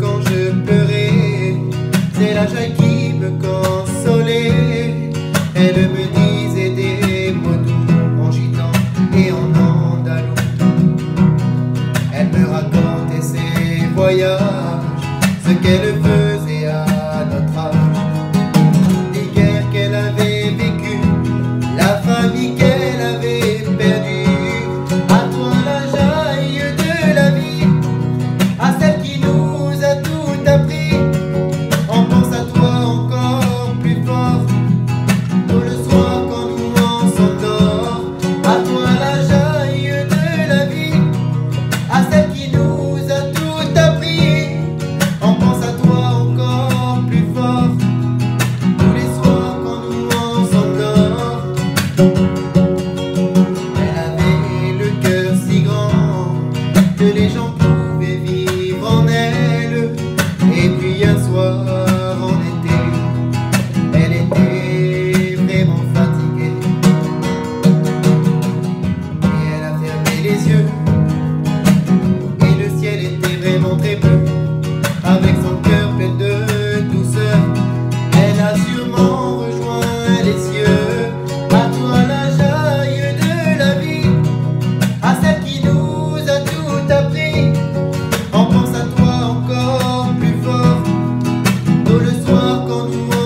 quand je pleurais. C'est la jaille qui me consolait. Elle me disait des mots doux en gitan et en andalou. Elle me racontait ses voyages, ce qu'elle veut. les gens pouvaient vivre en elle. Et puis un soir, le soir quand nous